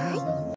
Bye.